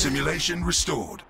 Simulation restored.